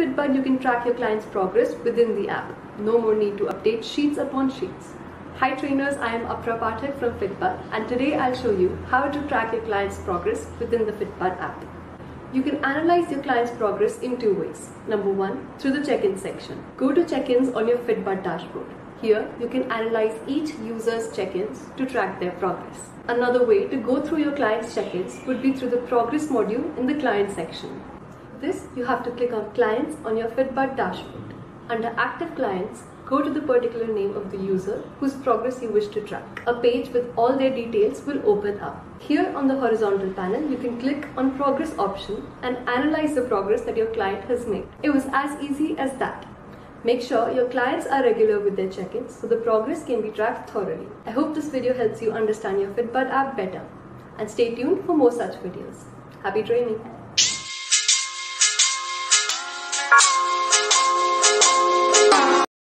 FitBudd, you can track your client's progress within the app. No more need to update sheets upon sheets. Hi trainers, I am Apra Pathak from FitBudd and today I'll show you how to track your client's progress within the FitBudd app. You can analyze your client's progress in two ways. Number one, through the check-in section. Go to check-ins on your FitBudd dashboard. Here, you can analyze each user's check-ins to track their progress. Another way to go through your client's check-ins would be through the progress module in the client section. This, you have to click on clients on your FitBudd dashboard. Under active clients, go to the particular name of the user whose progress you wish to track. A page with all their details will open up. Here on the horizontal panel, you can click on progress option and analyze the progress that your client has made. It was as easy as that. Make sure your clients are regular with their check-ins so the progress can be tracked thoroughly. I hope this video helps you understand your FitBudd app better. And stay tuned for more such videos. Happy training! Música